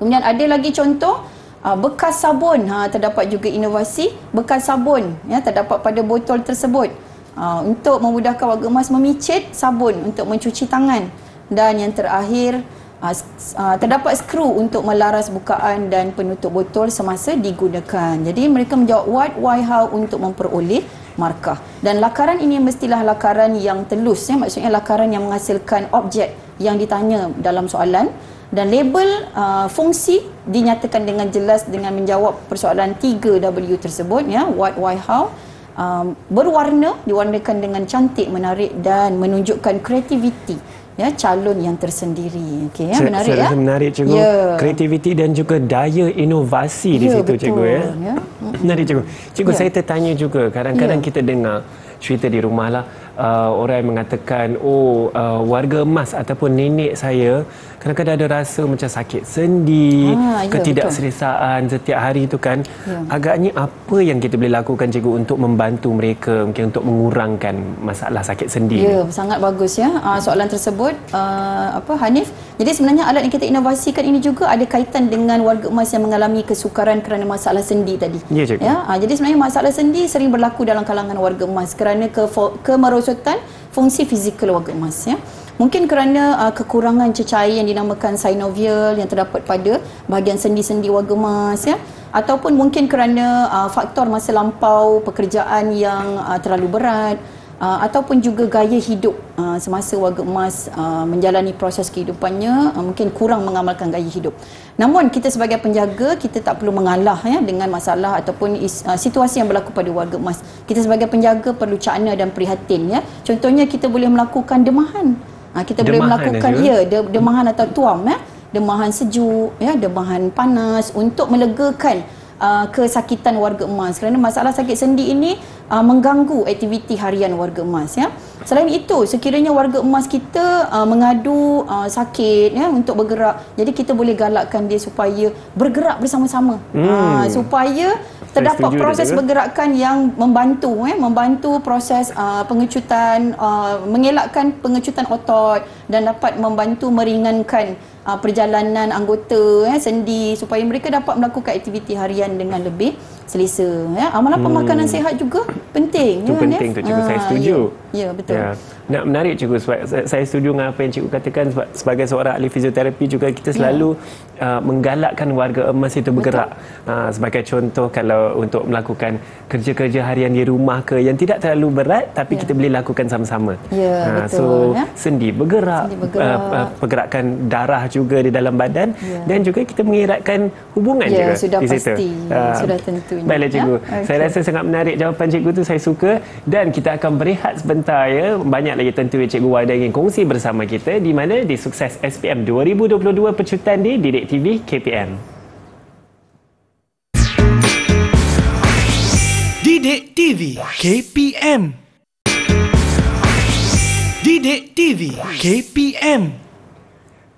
Kemudian ada lagi contoh uh, bekas sabun. Ha terdapat juga inovasi bekas sabun ya terdapat pada botol tersebut. Uh, untuk memudahkan warga emas memicit sabun untuk mencuci tangan. Dan yang terakhir s- uh, terdapat skru untuk melaras bukaan dan penutup botol semasa digunakan. Jadi mereka menjawab what, why, how? untuk memperoleh markah. Dan lakaran ini mestilah lakaran yang telus ya maksudnya lakaran yang menghasilkan objek yang ditanya dalam soalan. Dan label uh, fungsi dinyatakan dengan jelas dengan menjawab persoalan 3W tersebut ya. What? Why? How um, berwarna diwarnakan dengan cantik menarik dan menunjukkan kreativiti ya calon yang tersendiri okey ya Saya- menarik saya ya menarik cikgu. ya Kreativiti dan juga daya inovasi di Ya, situ cikgu betul, ya. ya. Menarik cikgu. Cikgu Ya. saya tertanya juga kadang-kadang Ya. kita dengar cerita di rumah lah uh, orang yang mengatakan oh uh, warga emas ataupun nenek saya kadang-kadang ada rasa macam sakit sendi, Ah, ya, ketidakselesaan setiap hari itu kan. Ya. Agaknya apa yang kita boleh lakukan cikgu untuk membantu mereka mungkin untuk mengurangkan masalah sakit sendi Ya, ni? sangat bagus ya uh, soalan tersebut uh, apa Hanif. Jadi sebenarnya alat yang kita inovasikan ini juga ada kaitan dengan warga emas yang mengalami kesukaran kerana masalah sendi tadi. Ya, cikgu. Ya, uh, jadi sebenarnya masalah sendi sering berlaku dalam kalangan warga emas kerana ke kemerosotan fungsi fizikal warga emas ya. Mungkin kerana uh, kekurangan cecair yang dinamakan synovial yang terdapat pada bahagian sendi-sendi warga emas ya ataupun mungkin kerana uh, faktor masa lampau pekerjaan yang uh, terlalu berat uh, ataupun juga gaya hidup uh, semasa warga emas uh, menjalani proses kehidupannya uh, mungkin kurang mengamalkan gaya hidup. Namun kita sebagai penjaga kita tak perlu mengalah ya dengan masalah ataupun is, uh, situasi yang berlaku pada warga emas. Kita sebagai penjaga perlu cakna dan prihatin ya. Contohnya kita boleh melakukan demahan. Uh, kita boleh Demahan melakukan juga? ya de- demahan atau tuam ya. Demahan sejuk ya, demahan panas untuk melegakan uh, kesakitan warga emas kerana masalah sakit sendi ini uh, mengganggu aktiviti harian warga emas ya. Selain itu, sekiranya warga emas kita uh, mengadu uh, sakit ya untuk bergerak, jadi kita boleh galakkan dia supaya bergerak bersama-sama. Hmm. Uh, supaya terdapat proses cikgu. pergerakan yang membantu eh membantu proses uh, pengecutan uh, mengelakkan pengecutan otot dan dapat membantu meringankan uh, perjalanan anggota eh sendi supaya mereka dapat melakukan aktiviti harian dengan lebih selesa ya amalan pemakanan sihat juga penting Itu ya penting Hanif? tu cikgu saya Ah, setuju. ya, ya betul Ya. Nak menarik cikgu sebab saya- setuju dengan apa yang cikgu katakan sebab sebagai seorang ahli fizioterapi juga kita selalu uh, menggalakkan warga emas itu bergerak. Uh, sebagai contoh kalau untuk melakukan kerja-kerja harian di rumah ke yang tidak terlalu berat tapi Ya. kita boleh lakukan sama-sama. Ya, Ah, betul, so ya. sendi bergerak, Sendi bergerak. Uh, uh, pergerakan darah juga di dalam badan yeah. dan juga kita mengeratkan hubungan yeah, juga. Sudah di pasti, situ. sudah tentunya. Baiklah cikgu. Ya? Okay. Saya rasa sangat menarik jawapan cikgu tu saya suka dan kita akan berehat sebentar ya. Banyak lagi tentu yang cikgu Wardah ingin kongsi bersama kita di mana di Sukses SPM 2022 Pecutan di Didik TV KPM. Didik TV KPM Didik TV KPM.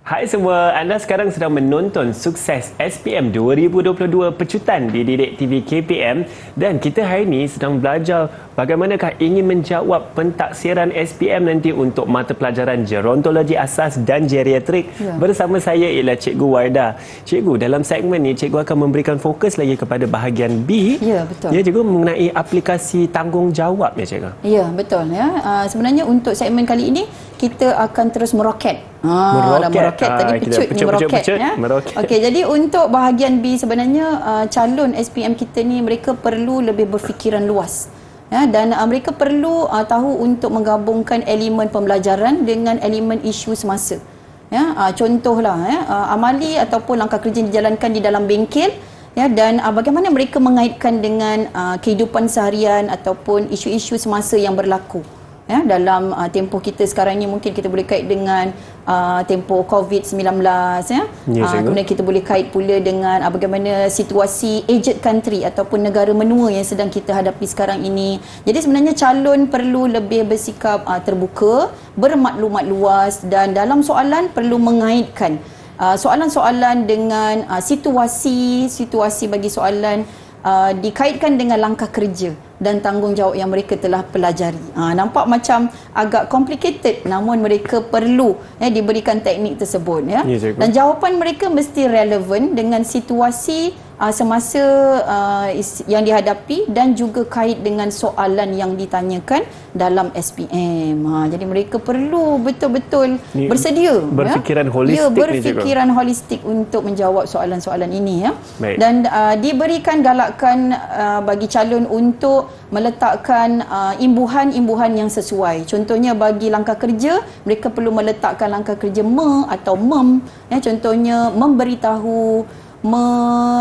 Hai semua, anda sekarang sedang menonton sukses SPM 2022 pecutan di Didik TV KPM dan kita hari ini sedang belajar bagaimanakah ingin menjawab pentaksiran SPM nanti untuk mata pelajaran gerontologi asas dan geriatrik ya. bersama saya ialah Cikgu Wardah. Cikgu, dalam segmen ini Cikgu akan memberikan fokus lagi kepada bahagian B. Ya, betul. Ya, Cikgu mengenai aplikasi tanggungjawab ya, Cikgu. Ya, betul ya. Uh, sebenarnya untuk segmen kali ini kita akan terus meroket. Ha, meroket. meroket tadi Ah, pecut ni pecut, meroket pecut, ya. meroket. Okey, jadi untuk bahagian B sebenarnya uh, calon SPM kita ni mereka perlu lebih berfikiran luas. Ya, dan uh, mereka perlu uh, tahu untuk menggabungkan elemen pembelajaran dengan elemen isu semasa. Ya, uh, contohlah ya, uh, amali ataupun langkah kerja yang dijalankan di dalam bengkel ya dan uh, bagaimana mereka mengaitkan dengan uh, kehidupan seharian ataupun isu-isu semasa yang berlaku ya dalam uh, tempoh kita sekarang ni mungkin kita boleh kait dengan uh, tempoh COVID-19 ya. Ya, uh, kemudian kita boleh kait pula dengan uh, bagaimana situasi aged country ataupun negara menua yang sedang kita hadapi sekarang ini. Jadi sebenarnya calon perlu lebih bersikap uh, terbuka, bermaklumat luas dan dalam soalan perlu mengaitkan uh, soalan-soalan dengan uh, situasi situasi bagi soalan uh, dikaitkan dengan langkah kerja dan tanggungjawab yang mereka telah pelajari. Ha, nampak macam agak complicated namun mereka perlu ya, diberikan teknik tersebut. Ya. Ya, cikgu. dan jawapan mereka mesti relevan dengan situasi uh, semasa uh, is- yang dihadapi dan juga kait dengan soalan yang ditanyakan dalam SPM. Ha, jadi mereka perlu betul-betul Ni bersedia. berfikiran ya. holistik ya, ni, berfikiran holistik untuk menjawab soalan-soalan ini. Ya. Baik. Dan uh, diberikan galakan uh, bagi calon untuk meletakkan uh, imbuhan-imbuhan yang sesuai. Contohnya bagi langkah kerja, mereka perlu meletakkan langkah kerja me atau mem. Ya, contohnya memberitahu, me,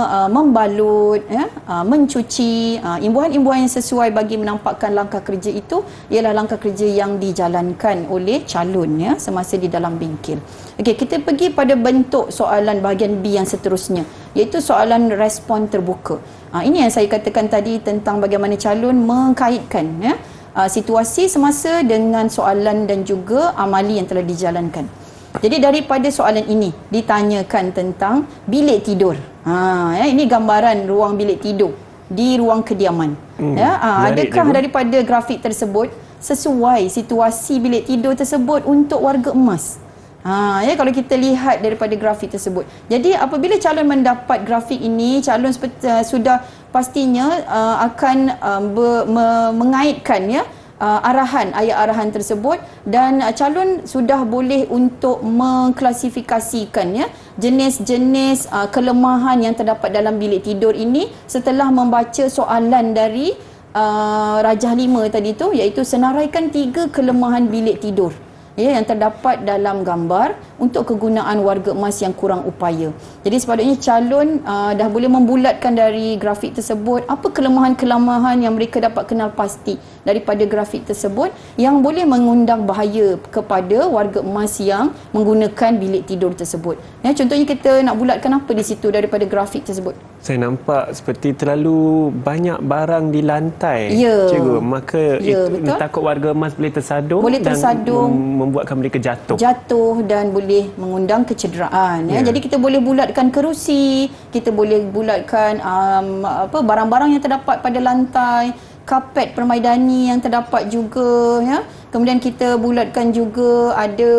uh, membalut, ya, uh, mencuci. Uh, imbuhan-imbuhan yang sesuai bagi menampakkan langkah kerja itu ialah langkah kerja yang dijalankan oleh calon ya semasa di dalam bengkel. Okey, kita pergi pada bentuk soalan bahagian B yang seterusnya, iaitu soalan respon terbuka. Ha, ini yang saya katakan tadi tentang bagaimana calon mengkaitkan ya, uh, situasi semasa dengan soalan dan juga amali yang telah dijalankan. Jadi daripada soalan ini ditanyakan tentang bilik tidur. Ha, ya, ini gambaran ruang bilik tidur di ruang kediaman. Hmm, ya, ha, adakah cikgu. daripada grafik tersebut sesuai situasi bilik tidur tersebut untuk warga emas? Ha, ya kalau kita lihat daripada grafik tersebut. Jadi apabila calon mendapat grafik ini, calon seperti, uh, sudah pastinya uh, akan uh, ber, me, mengaitkan ya uh, arahan ayat arahan tersebut dan uh, calon sudah boleh untuk mengklasifikasikan ya jenis-jenis uh, kelemahan yang terdapat dalam bilik tidur ini setelah membaca soalan dari uh, Rajah 5 tadi tu iaitu senaraikan tiga kelemahan bilik tidur ya yang terdapat dalam gambar untuk kegunaan warga emas yang kurang upaya. Jadi sepatutnya calon uh, dah boleh membulatkan dari grafik tersebut apa kelemahan-kelemahan yang mereka dapat kenal pasti daripada grafik tersebut yang boleh mengundang bahaya kepada warga emas yang menggunakan bilik tidur tersebut. Ya contohnya kita nak bulatkan apa di situ daripada grafik tersebut. Saya nampak seperti terlalu banyak barang di lantai. Ya. Cikgu, maka Ya, itu betul. takut warga emas boleh tersadung Boleh tersadung. dan mem- membuatkan mereka jatuh. jatuh dan boleh mengundang kecederaan ya. Ya. Jadi kita boleh bulatkan kerusi, kita boleh bulatkan um, apa barang-barang yang terdapat pada lantai, kapet permaidani yang terdapat juga ya. Kemudian kita bulatkan juga ada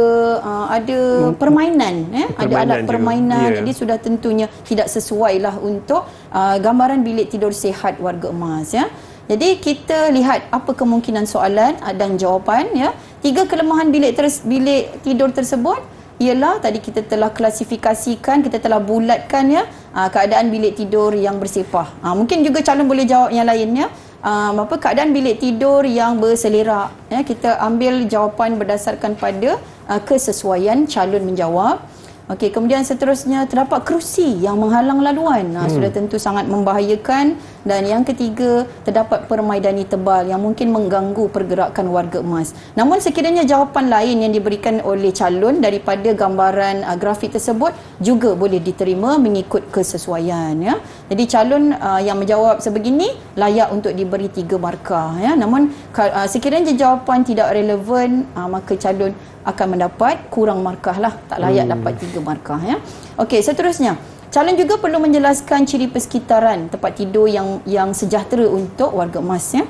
uh, ada permainan ya, ada Permainan alat juga. permainan. Ya. Jadi sudah tentunya tidak sesuai lah untuk uh, gambaran bilik tidur sihat warga emas ya. Jadi kita lihat apa kemungkinan soalan dan jawapan ya. Tiga kelemahan bilik ters- bilik tidur tersebut ialah tadi kita telah klasifikasikan, kita telah bulatkan ya uh, keadaan bilik tidur yang bersepah. Uh, mungkin juga calon boleh jawab yang lainnya. Um, apa keadaan bilik tidur yang berselerak ya kita ambil jawapan berdasarkan pada kesesuaian calon menjawab Okey, kemudian seterusnya terdapat kerusi yang menghalang laluan. Hmm. sudah tentu sangat membahayakan dan yang ketiga terdapat permaidani tebal yang mungkin mengganggu pergerakan warga emas. Namun sekiranya jawapan lain yang diberikan oleh calon daripada gambaran uh, grafik tersebut juga boleh diterima mengikut kesesuaian ya. Jadi calon uh, yang menjawab sebegini layak untuk diberi tiga markah ya. Namun uh, sekiranya jawapan tidak relevan uh, maka calon akan mendapat kurang markah lah tak layak hmm. dapat tiga markah ya. Okey seterusnya Calon juga perlu menjelaskan ciri persekitaran tempat tidur yang yang sejahtera untuk warga emas ya.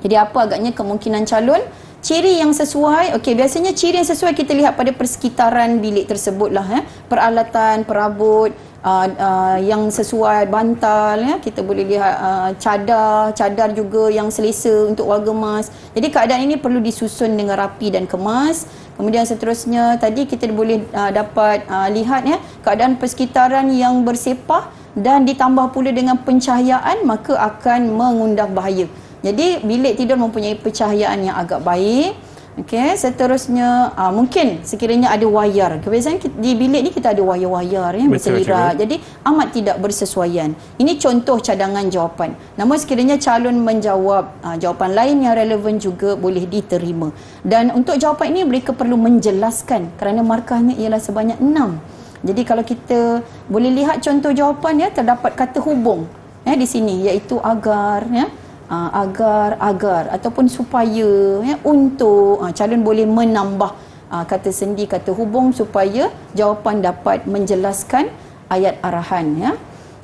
Jadi apa agaknya kemungkinan calon ciri yang sesuai okey biasanya ciri yang sesuai kita lihat pada persekitaran bilik tersebutlah ya. Peralatan, perabot, uh, uh, yang sesuai bantal ya kita boleh lihat uh, cadar cadar juga yang selesa untuk warga emas jadi keadaan ini perlu disusun dengan rapi dan kemas kemudian seterusnya tadi kita boleh uh, dapat uh, lihat ya keadaan persekitaran yang bersepah dan ditambah pula dengan pencahayaan maka akan mengundang bahaya. Jadi bilik tidur mempunyai pencahayaan yang agak baik Okey, seterusnya uh, mungkin sekiranya ada wayar. Kebiasaan di bilik ni kita ada wayar-wayar ya berselirat. Jadi amat tidak bersesuaian. Ini contoh cadangan jawapan. Namun sekiranya calon menjawab uh, jawapan lain yang relevan juga boleh diterima. Dan untuk jawapan ini mereka perlu menjelaskan kerana markahnya ialah sebanyak enam. Jadi kalau kita boleh lihat contoh jawapan ya terdapat kata hubung ya di sini iaitu agar ya uh, agar agar ataupun supaya ya untuk uh, calon boleh menambah uh, kata sendi kata hubung supaya jawapan dapat menjelaskan ayat arahan ya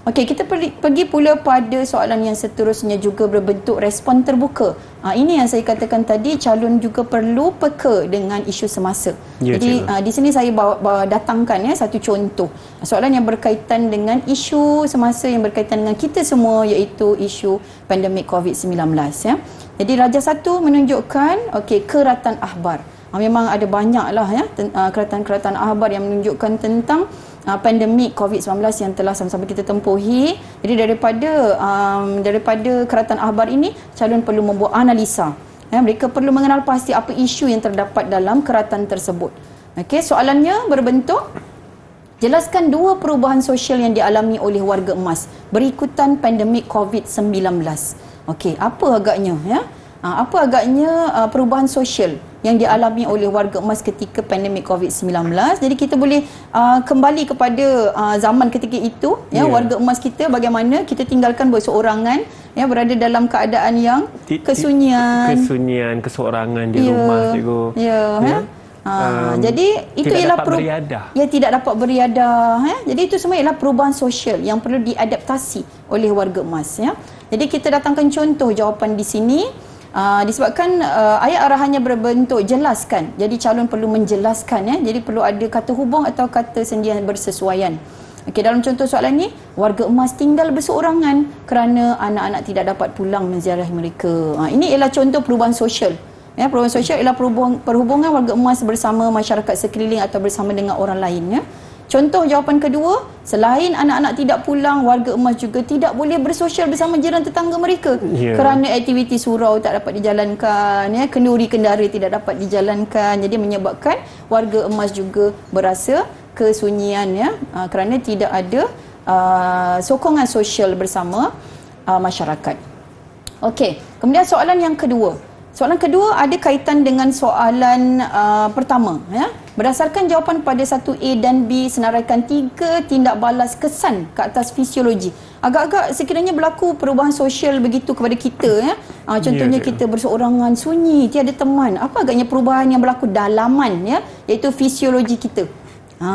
Okey, kita pergi, pergi pula pada soalan yang seterusnya juga berbentuk respon terbuka. Ha, ini yang saya katakan tadi, calon juga perlu peka dengan isu semasa. Ya, Jadi, ha, di sini saya bawa, bawa datangkan ya satu contoh. Soalan yang berkaitan dengan isu semasa yang berkaitan dengan kita semua iaitu isu pandemik COVID-19. Ya. Jadi, Raja Satu menunjukkan okey keratan ahbar. Ha, memang ada banyaklah ya keratan-keratan ahbar yang menunjukkan tentang uh, pandemik COVID-19 yang telah sama-sama kita tempuhi. Jadi daripada um, daripada keratan ahbar ini, calon perlu membuat analisa. Ya, mereka perlu mengenal pasti apa isu yang terdapat dalam keratan tersebut. Okey, soalannya berbentuk jelaskan dua perubahan sosial yang dialami oleh warga emas berikutan pandemik COVID-19. Okey, apa agaknya ya? Uh, apa agaknya uh, perubahan sosial yang dialami oleh warga emas ketika pandemik COVID-19. Jadi kita boleh uh, kembali kepada uh, zaman ketika itu ya yeah. warga emas kita bagaimana kita tinggalkan berseorangan ya berada dalam keadaan yang kesunyian kesunyian keseorangan di yeah. rumah juga. Ya yeah. ya. Ha, um, jadi itu ialah peru- beriadah. Ya tidak dapat beriadah ya. Jadi itu semua ialah perubahan sosial yang perlu diadaptasi oleh warga emas ya. Jadi kita datangkan contoh jawapan di sini. Uh, disebabkan uh, ayat arahannya berbentuk jelaskan. Jadi calon perlu menjelaskan ya. Jadi perlu ada kata hubung atau kata sendian bersesuaian. Okey dalam contoh soalan ni warga emas tinggal berseorangan kerana anak-anak tidak dapat pulang menziarahi mereka. Ha, ini ialah contoh perubahan sosial. Ya, perubahan sosial ialah perhubungan warga emas bersama masyarakat sekeliling atau bersama dengan orang lain ya. Contoh jawapan kedua, selain anak-anak tidak pulang, warga emas juga tidak boleh bersosial bersama jiran tetangga mereka yeah. kerana aktiviti surau tak dapat dijalankan, ya, kenduri kendara tidak dapat dijalankan. Jadi menyebabkan warga emas juga berasa kesunyian ya uh, kerana tidak ada uh, sokongan sosial bersama uh, masyarakat. Okey, kemudian soalan yang kedua. Soalan kedua ada kaitan dengan soalan uh, pertama ya. Berdasarkan jawapan pada satu A dan B senaraikan tiga tindak balas kesan ke atas fisiologi. Agak-agak sekiranya berlaku perubahan sosial begitu kepada kita ya. Uh, contohnya yeah, kita berseorangan sunyi, tiada teman. Apa agaknya perubahan yang berlaku dalaman ya iaitu fisiologi kita. Ha,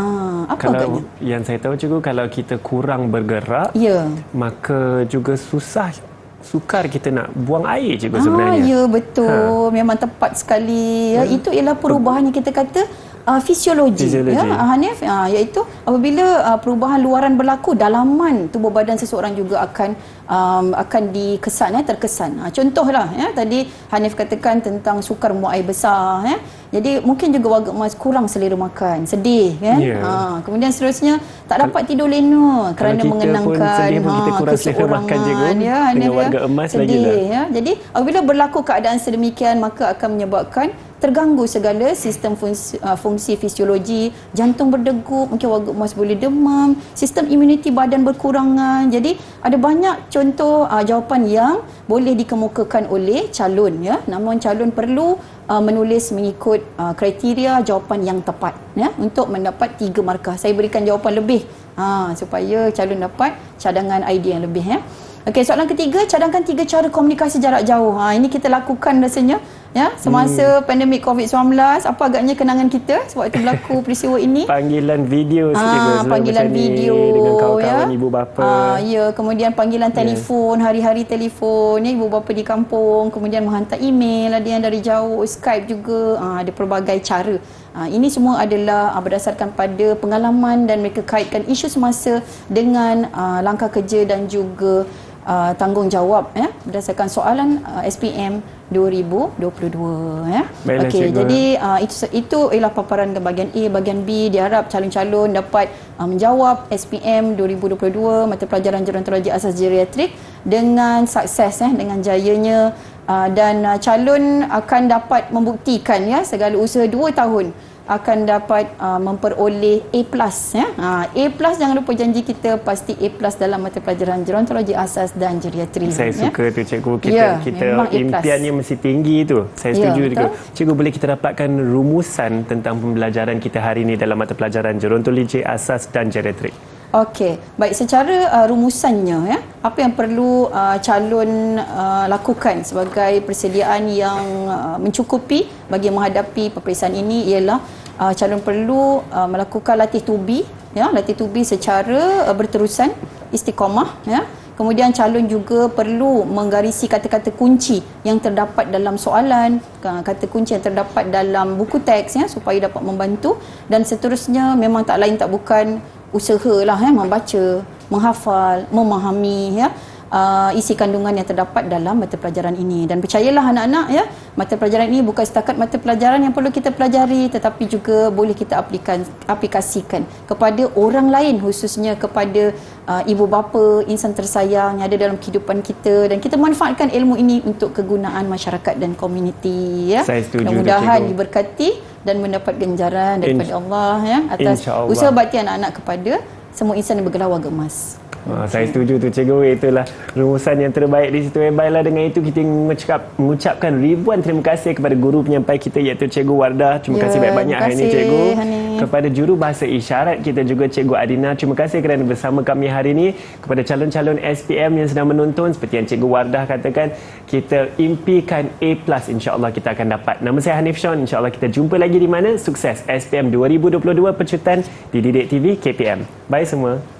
apa kalau agaknya? Yang saya tahu juga kalau kita kurang bergerak, ya. maka juga susah sukar kita nak buang air juga sebenarnya. Ah, ya betul. Ha. Memang tepat sekali. Ya. Hmm. Itu ialah perubahan yang kita kata uh, fisiologi, fisiologi. Ya, Hanif uh, iaitu apabila uh, perubahan luaran berlaku dalaman tubuh badan seseorang juga akan um, akan dikesan ya terkesan. Uh, contohlah ya tadi Hanif katakan tentang sukar air besar ya. Jadi mungkin juga warga emas kurang selera makan, sedih kan. Yeah. Ha, kemudian seterusnya tak dapat tidur lena kerana mengenangkan ha, keseorangan ya, dengan ya, warga emas sedih, lagi lah. Ya. Jadi apabila berlaku keadaan sedemikian maka akan menyebabkan terganggu segala sistem fungsi, uh, fungsi fisiologi, jantung berdegup, mungkin warga emas boleh demam, sistem imuniti badan berkurangan. Jadi ada banyak contoh uh, jawapan yang boleh dikemukakan oleh calon ya. Namun calon perlu uh, menulis mengikut uh, kriteria jawapan yang tepat ya untuk mendapat tiga markah. Saya berikan jawapan lebih ha, supaya calon dapat cadangan idea yang lebih ya. Okey, soalan ketiga, cadangkan tiga cara komunikasi jarak jauh. Ha, ini kita lakukan rasanya ya semasa hmm. pandemik COVID-19. Apa agaknya kenangan kita sewaktu berlaku peristiwa ini? Panggilan video ha, panggilan video dengan kawan-kawan ya. ibu bapa. Ha, ya, kemudian panggilan telefon, hari-hari telefon ya ibu bapa di kampung, kemudian menghantar email ada yang dari jauh, Skype juga. Ha, ada pelbagai cara. Ha, ini semua adalah ha, berdasarkan pada pengalaman dan mereka kaitkan isu semasa dengan ha, langkah kerja dan juga uh, tanggungjawab ya berdasarkan soalan uh, SPM 2022 ya. Okey jadi uh, itu itu ialah paparan ke bahagian A bahagian B. Diharap calon-calon dapat uh, menjawab SPM 2022 mata pelajaran gerontologi asas geriatrik dengan sukses ya dengan jayanya. Uh, dan uh, calon akan dapat membuktikan ya segala usaha 2 tahun akan dapat uh, memperoleh A+. Ya? Uh, A+, jangan lupa janji kita pasti A+, dalam mata pelajaran gerontologi asas dan geriatri. Saya ya? suka tu cikgu. Kita, ya, kita impiannya mesti tinggi tu. Saya ya, setuju ya, juga. Cikgu, boleh kita dapatkan rumusan tentang pembelajaran kita hari ini dalam mata pelajaran gerontologi asas dan geriatri? Okey, baik secara uh, rumusannya ya, apa yang perlu uh, calon uh, lakukan sebagai persediaan yang uh, mencukupi bagi menghadapi peperiksaan ini ialah uh, calon perlu uh, melakukan latih tubi ya, latih tubi secara uh, berterusan istiqamah ya. Kemudian calon juga perlu menggarisi kata-kata kunci yang terdapat dalam soalan, kata kunci yang terdapat dalam buku teks ya supaya dapat membantu dan seterusnya memang tak lain tak bukan usahalah ya membaca, menghafal, memahami ya uh, isi kandungan yang terdapat dalam mata pelajaran ini. Dan percayalah anak-anak ya mata pelajaran ini bukan setakat mata pelajaran yang perlu kita pelajari tetapi juga boleh kita aplikan, aplikasikan kepada orang lain khususnya kepada uh, ibu bapa insan tersayang yang ada dalam kehidupan kita. Dan kita manfaatkan ilmu ini untuk kegunaan masyarakat dan komuniti ya. Mudah-mudahan diberkati dan mendapat ganjaran daripada Allah ya atas usaha bakti anak-anak kepada semua insan yang bergelar warga emas. Ha, saya setuju tu cikgu itulah rumusan yang terbaik di situ. Eh, baiklah dengan itu kita mengucap, mengucapkan ribuan terima kasih kepada guru penyampai kita iaitu cikgu Wardah. Terima ya, kasih banyak-banyak hari ini cikgu. Hani. Kepada juru bahasa isyarat kita juga cikgu Adina. Terima kasih kerana bersama kami hari ini. Kepada calon-calon SPM yang sedang menonton seperti yang cikgu Wardah katakan, kita impikan A+ insya-Allah kita akan dapat. Nama saya Hanif Sean. Insya-Allah kita jumpa lagi di mana? Sukses SPM 2022 pecutan di Didik TV KPM. Bye semua.